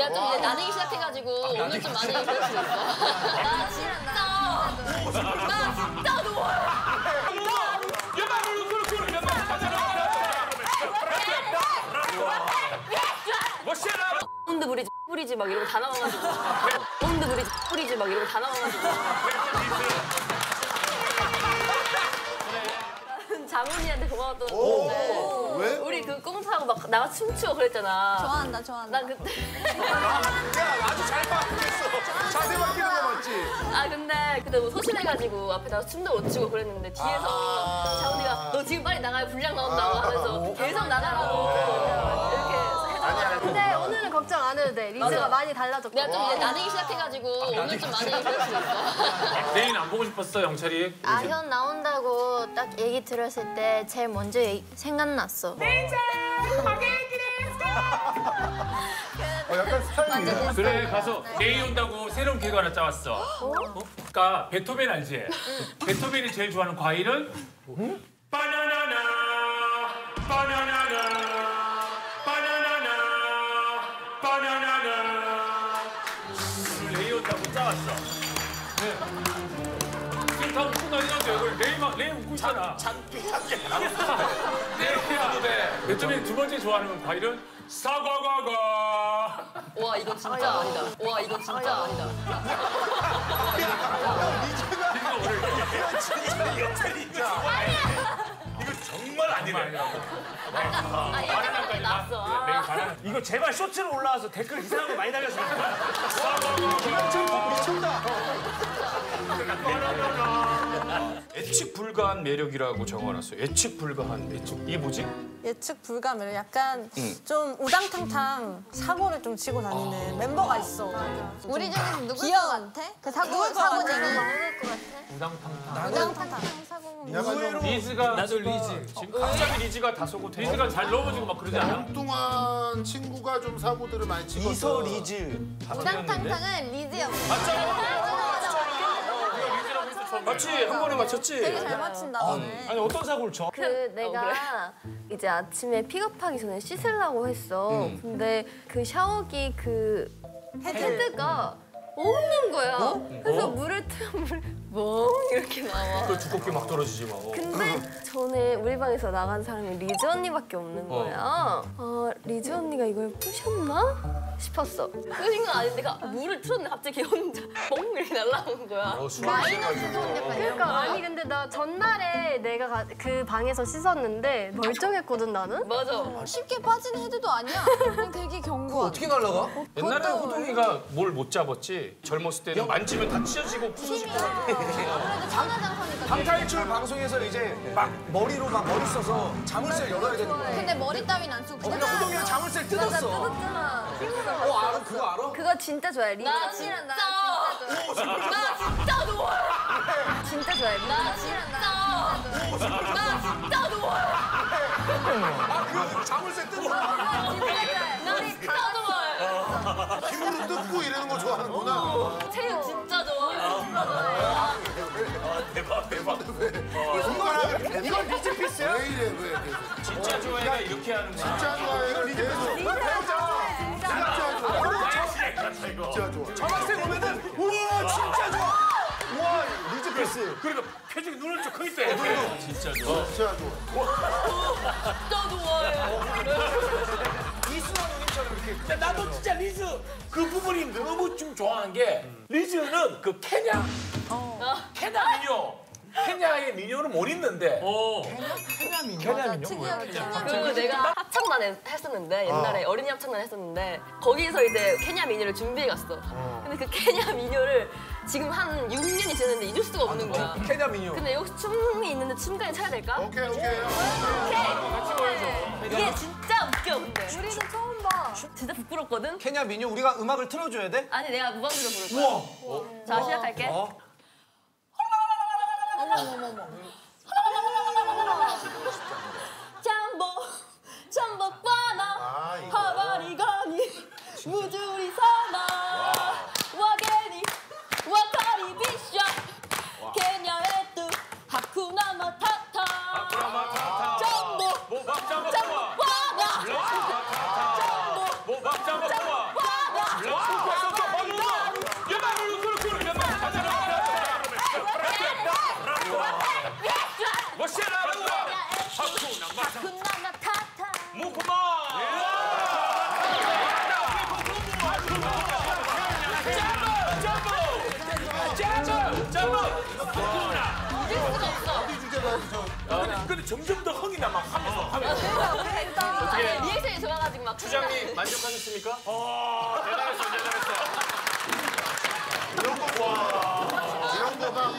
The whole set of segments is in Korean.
내가 좀 이제 나대기 시작해가지고 오늘 좀 많이 그럴 수 있어. 나 진짜 나 진짜. 온드 브리지 뿌리지 막 이러고 다 나와가지고. 온드 브리지 뿌리지 막 이러고 다 나와가지고 장훈이한테 고마웠던 건데 왜? 우리 그 꽁트하고 막 나가 춤추고 그랬잖아. 좋아한다, 좋아한다. 난 그때. 야 아주 잘 바뀌었어. 자세 바뀌는 거 맞지? 아 근데 그때 뭐 소심해가지고 앞에 나가 춤도 못 추고 그랬는데 뒤에서 장훈이가 너 지금 빨리 나가야 분량 나온다고 하면서 계속 나가라고 걱정 안 해도 돼. 리즈가 많이 달라졌고. 내가 좀 이제 나대기 시작해가지고 오늘 좀 많이 그럴 수 있어 내인 안 보고 싶었어 영철이. 아 현 나온다고 딱 얘기 들었을 때 제일 먼저 얘기- 생각났어. 어, 약간 스타일이. 그래 가서 내일 온다고 새로운 개그 하나 짜왔어. 어? 그러니까 베토벤 알지? 베토벤이 제일 좋아하는 과일은 바 내일 온다고 짜왔어. 네. 지금 다 웃고 다니는데 왜 내일 막 내일 웃고 있잖아. 장비하게 내일이야. 베토벤이 두 번째 좋아하는 과일은 사과과과. 와 이거 진짜 아니다 와 이거 진짜 아니다 정말 아니네. 아 얘기하는 나왔어 내일 이거 제발 쇼츠로 올라와서 댓글 이상한 거 많이 달렸으면 예측 불가한 매력이라고 적어놨어요. 예측 불가한 예측. 이게 뭐지? 예측 불가면 약간 좀 우당탕탕 사고를 좀 치고 다니는 멤버가 있어. 우리 중에서 누굴. 같아? 그 사고 것 사고쟁이 같아? 누굴 것 같아? 우당탕탕. 우당탕탕 좀 리즈가 나도 리즈. 지금 갑자기 리즈가 다소고 리즈가 잘 넘어지고 막 그러지 않아? 엉뚱한 친구가 좀 사고들을 많이 치거든. 이서 리즈 우당탕탕은 리즈였고. 해서 처음 맞지? 한 번에 맞췄지? 되게 잘 맞춘다 너네. 아니 어떤 사고를 쳐? 그 내가 이제 아침에 픽업하기 전에 씻으려고 했어. 근데 그 샤워기 그 헤드가 없는 거야. 그래서 물을 틀면 물이 멍 이렇게 나와. 그 두껍게 막 떨어지지 마. 어. 근데 전에 우리 방에서 나간 사람이 리즈 언니밖에 없는 거야. 어, 리즈 언니가 이걸 부셨나? 싶었어. 부신 건 아닌데 가- 물을 틀었는데 갑자기 혼자 멍 이렇게 날라오는 거야 마이너스 좋은 약간 이런 거. 그러니까 아니 근데 나 전날에 내가 가- 그 방에서 씻었는데 멀쩡했거든 나는. 맞아 쉽게 빠지는 헤드도 아니야. 그냥 되게 견고한. 어떻게 날라가? 옛날에 호동이가 뭘 못 잡았지? 젊었을 때는 만지면 다 찢어지고 부서지고. 그래도 천하장사니까. 방탈출 방송에서 이제 막 머리로 막 머리 써서 자물쇠 열어야 되는 거야 근데 머리 따윈 안 쓰고 근데 그냥 호동이가 자물쇠 뜯었어 뜯었잖아. 어 알아? 그거 알아? 그거 진짜 좋아해. 리즈 나. 진짜 나나 진짜 좋아요 진짜 좋아해. 나 진짜 나 진짜 좋아요 아그 자물쇠 뜯어 나 진짜 좋아요 힘으로 뜯고 이러는 거 좋아하는구나. 체육 손가락을 이건 리즈 피스야? 왜 이래 왜? 계속. 진짜 좋아해 이렇게 하는 거야. 진짜 좋아해. 이건 계속. 진짜 좋아. 진짜 좋아. 전학생 오면은 우와 진짜 좋아 우와 리즈 피스 그러니까 표정이 눈을 좀 크게 떠. 진짜 좋아. 진짜 좋아. 진짜 좋아요 이수원 근데 나도 진짜 리즈 그 부분이 너무 좀 좋아하는 게 리즈는 그 케냐 케냐 미녀 미녀는 못 있는데 어. 케냐 미녀 그 내가 합창단 했- 했었는데 옛날에 어 린이 합창단 했었는데 거기서 이제 케냐 미녀를 준비해 갔어. 근데 그 케냐 미녀를 지금 한 6년이 지났는데 잊을 수가 없는 거야. 케냐 미녀 근데 여기서 춤이 있는데 춤까지 차야 될까? 오케이 오케이. 이게 진짜 웃겨 근데. 우리도 처음 봐. 진짜 부끄럽거든? 케냐 미녀 우리가 음악을 틀어줘야 돼? 아니 내가 무반주로 부를 거야. 자 시작할게. 어? 빠나 아 이거. 하바리가니 무주리 사 근데, 점점 더 흥이 나막 하면서 하면서. 아니 리액션이 좋아가지고 막 부장님 만족하셨습니까? 대단했어, 대단했어. 이런 거 좋아. 이런 거막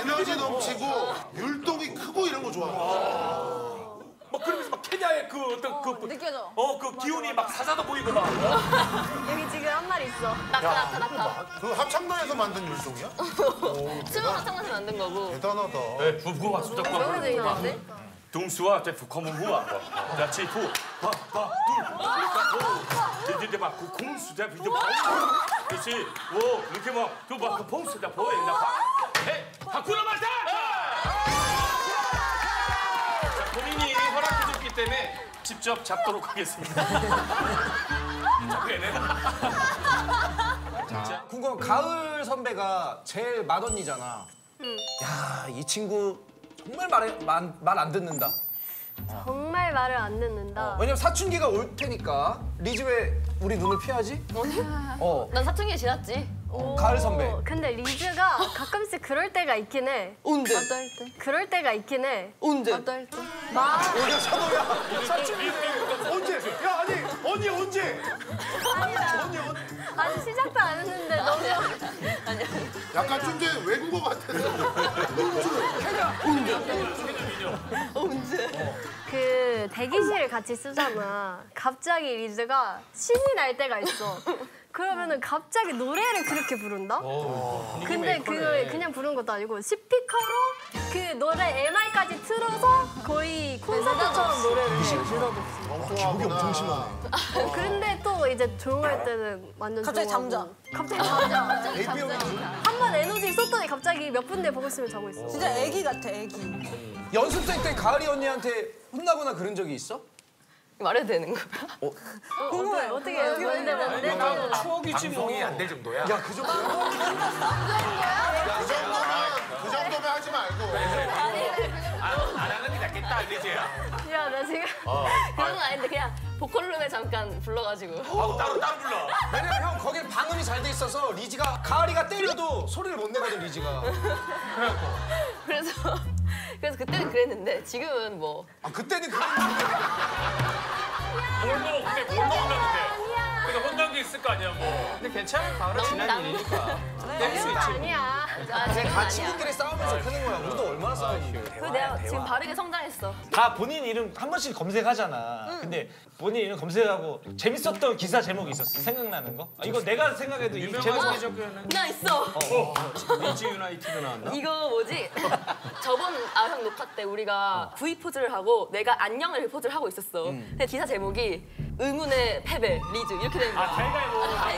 에너지 넘치고 율동이 크고 이런 거 좋아. 막막그 어떤 그 느껴져. 어 그 기운이 막 사자도 보이고 막. 여기 지금 한 마리 있어. 나타 나타 나타 그 합창단에서 만든 율동이야? 춤은 화창나서 만든 거고. 대단하다. 네, 부부와 수작과 재밌는데? 동수와 제 북한문 후와. 자치 후 바바 둘 이제 막그 공수 대 비드 그렇지. 오 이렇게 막그막그 봉수 대 보여 나해. 바꾸나 말자 자 때문에 직접 잡도록 하겠습니다 궁금한 가을 선배가 제일 맏언니잖아. 야, 이 친구 정말 말말 안 듣는다. 정말 말을 안 듣는다. 왜냐면 사춘기가 올 테니까 리즈 왜 우리 눈을 피하지? 어, 난 사춘기 지났지 가을 선배. 어, 근데 리즈가 가끔씩 그럴 때가 있긴 해. 언제 어떨 때? 그럴 때가 있긴 해. 언제 어떨 때? 막 언제 사도야? 사춘기 언제? 야 아니 언니 언제? 아직 시작도 안 했는데 너무 약간 좀 이제 외국어 같아서. 그 대기실 같이 쓰잖아. 갑자기 리즈가 신이 날 때가 있어. 그러면은 갑자기 노래를 그렇게 부른다? 근데 그걸 그냥 부른 것도 아니고 스피커로 그 노래 MR까지 틀어서 거의 콘서트처럼 노래를 해. 기복이 엄청 심하네. 그런데 또 이제 조용할 때는 완전 갑자기 조용하고. 갑자기 잠자. 한 번 에너지를 썼더니 갑자기 몇 분 뒤에 보고 있으면 자고 있어. 진짜 애기 같아 애기. 연습생 때 가을이 언니한테 혼나거나 그런 적이 있어? 말해도 되는 거야 궁금해. 어떻게 해요? 뭔데 뭔데? 나는 추억이지 방송이 안 될 정도야. 야, 그 정도야? 그 정도면 그 정도면 하지 말고. 안, 안 하는 게 낫겠다 리즈야. 야, 나 지금 그런 건 아닌데 그냥 보컬룸에 잠깐 불러가지고 하고 따로 따로 불러. 왜냐면 형 거기는 방음이 잘 돼 있어서 리즈가 가을이가 때려도 소리를 못 내거든 리즈가. 그래서 그래서 그때는 그랬는데 지금은 뭐. 아 그때는 그런 뭘로 근데 뭘로 혼났는데? 그러니까 혼난 게 있을 거 아니야 뭐. 근데 괜찮아 가을은 지난 남- 일이니까 때릴 수 있지 아니야. 아, 다 아니야 친구끼리 싸우면서 크는 거야. 우리도 얼마나 싸웠는데. 그리고 내가 지금 바르게 성장했어 다 본인 이름 한 번씩 검색하잖아. 근데 본인 이름 검색하고 재밌었던 기사 제목이 있었어. 생각나는 거? 아, 이거 내가 생각해도 이 제목 유명한 기적교는 나 있어 리즈 유나이티드 나왔나? 이거 뭐지? 저번 아형 녹화 때 우리가 V 포즈를 하고 내가 안녕을 포즈를 하고 있었어. 근데 기사 제목이 의문의 패배 리즈 이렇게 된 거야. 아, 가위바위보. 가위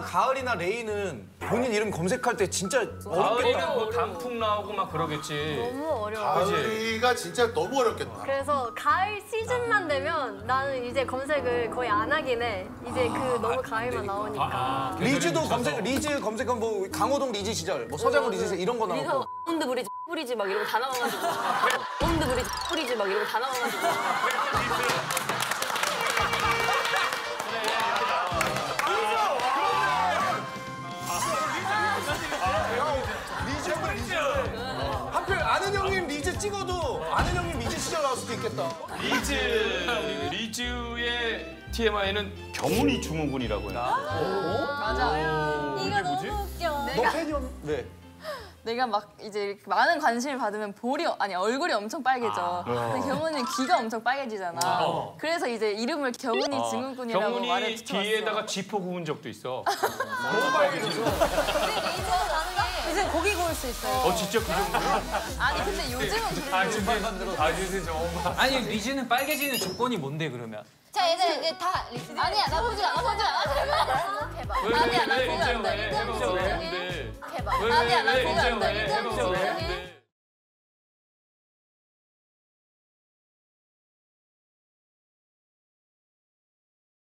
가을이나 레이는 본인 이름 검색할 때 진짜 어렵겠다. 가을이면 뭐 단풍 나오고 막 그러겠지 너무 어려워. 가을이가 진짜 너무 어렵겠다. 그래서 가을 시즌만 되면 나는 이제 검색을 거의 안 하긴 해. 이제 그 너무 가을만 나오니까. 리즈도 검색 리즈 검색하면 뭐 강호동 리즈 시절, 뭐 서장훈 리즈 시절 이런 거 그래서 나오고. 온드 브리지 브리지 막 이런 거 다 나와가지고. 온드 브리지 브리지 막 이런 거 다 나와가지고. 리즈 찍어도 아는 형님 리즈 시절 나올 수도 있겠다. 리즈 리즈의 TMI는 경훈이 증후군이라고 해요 이거 너무 웃겨. 너 팬이었 왜? 내가 막 이제 이렇게 많은 관심을 받으면 볼이 아니 얼굴이 엄청 빨개져. 근데 경훈이는 귀가 엄청 빨개지잖아. 그래서 이제 이름을 경훈이 증후군이라고 말을 경훈이 붙여봤어. 뒤에다가 지퍼 구운 적도 있어 이제 고기 구울 수 있어요. 어 진짜 그 정도야? 아니 근데 요즘은 그래. 아 진짜 아 진짜 정말. 아니 리즈는 빨개지는 조건이 뭔데 그러면? 자 얘들 이제 다 아니야 나 보지 않아 보지 않아 제발. 해봐. 아니야, 나왜 보면 안 돼. 왜 해봐 아니야, 나왜 보면 안 돼. 왜 해봐